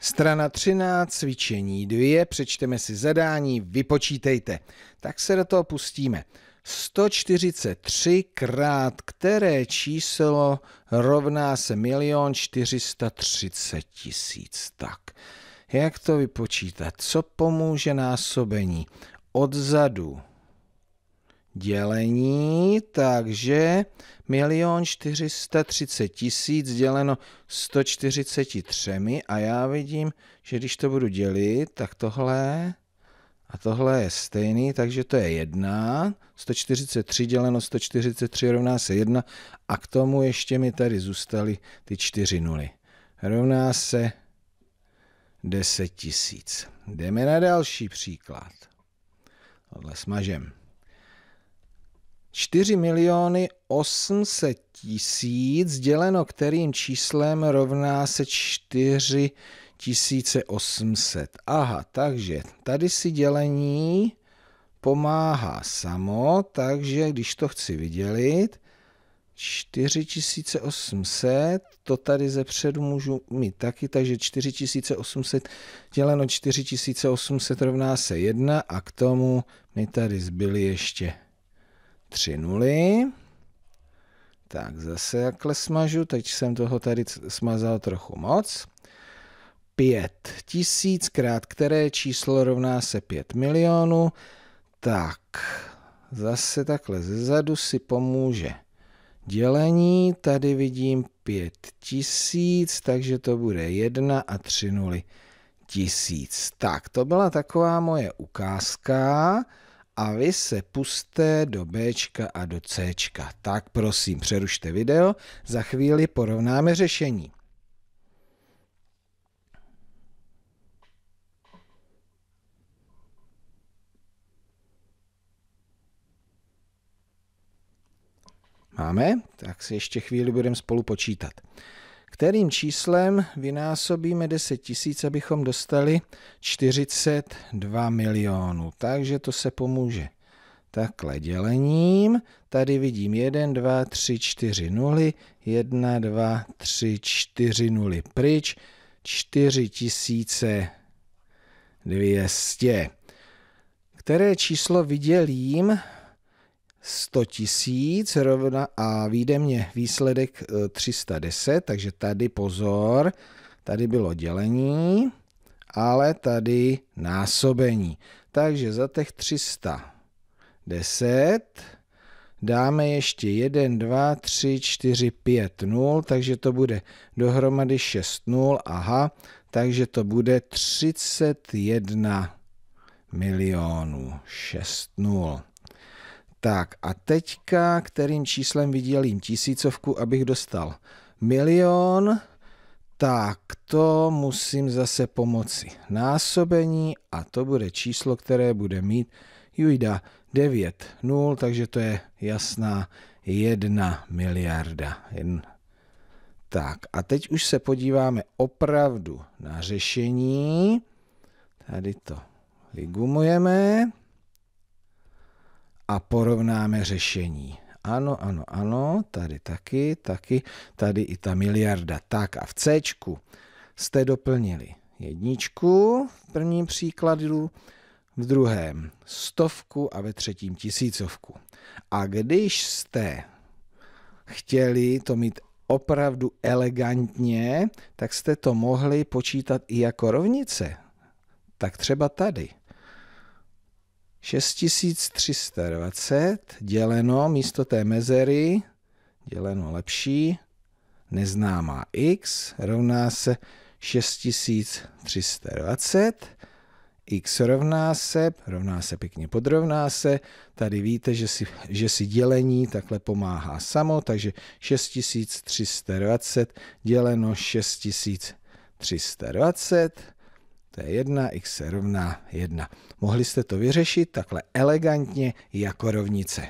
Strana 13, cvičení 2, přečteme si zadání, vypočítejte. Tak se do toho pustíme. 143 krát které číslo rovná se milion 430 tisíc. Tak, jak to vypočítat? Co pomůže násobení? Odzadu dělení, takže milion 430 tisíc děleno 143 a já vidím, že když to budu dělit, tak tohle a tohle je stejný, takže to je 1. 143 děleno 143 rovná se 1 a k tomu ještě mi tady zůstaly ty 4 nuly. Rovná se 10 tisíc. Jdeme na další příklad. Tohle smažem. 4 miliony 800 tisíc děleno kterým číslem rovná se 4 1800. Aha, takže tady si dělení pomáhá samo, takže když to chci vydělit, 4800, to tady ze předu můžu mít taky, takže 4800 děleno 4800 rovná se 1 a k tomu mi tady zbyly ještě 3 nuly. Tak zase jakhle smažu, teď jsem toho tady smazal trochu moc. 5 tisíckrát, které číslo rovná se 5 milionů. Tak, zase takhle zezadu si pomůže dělení. Tady vidím 5 tisíc, takže to bude 1 a 3 nuly tisíc. Tak, to byla taková moje ukázka a vy se puste do B a do C. Tak prosím, přerušte video, za chvíli porovnáme řešení. Máme? Tak si ještě chvíli budeme spolu počítat. Kterým číslem vynásobíme 10 tisíc, abychom dostali 42 milionů. Takže to se pomůže takhle dělením. Tady vidím 1, 2, 3, 4 nuly, 1, 2, 3, 4 nuly pryč, 4200. Které číslo vydělím 100 tisíc rovna a vyjde mě výsledek 310, e, takže tady pozor, tady bylo dělení, ale tady násobení. Takže za těch 310 dáme ještě 1, 2, 3, 4, 5 0, takže to bude dohromady 6 0, aha, takže to bude 31 milionů, 6 0. Tak a teďka, kterým číslem vydělím tisícovku, abych dostal milion, tak to musím zase pomoci násobení a to bude číslo, které bude mít Jujda 9 0, takže to je jasná 1 miliarda. Tak a teď už se podíváme opravdu na řešení. Tady to vygumujeme a porovnáme řešení. Ano, ano, ano, tady taky, taky, tady i ta miliarda. Tak a v C jste doplnili jedničku v prvním příkladu, v druhém stovku a ve třetím tisícovku. A když jste chtěli to mít opravdu elegantně, tak jste to mohli počítat i jako rovnice. Tak třeba tady. 6320 děleno místo té mezery, děleno lepší, neznámá x rovná se 6320, x rovná se, rovná se pěkně podrovná se, tady víte, že si, že si dělení takhle pomáhá samo, takže 6320 děleno 6320, to je 1, x se rovná 1. Mohli jste to vyřešit takhle elegantně jako rovnice.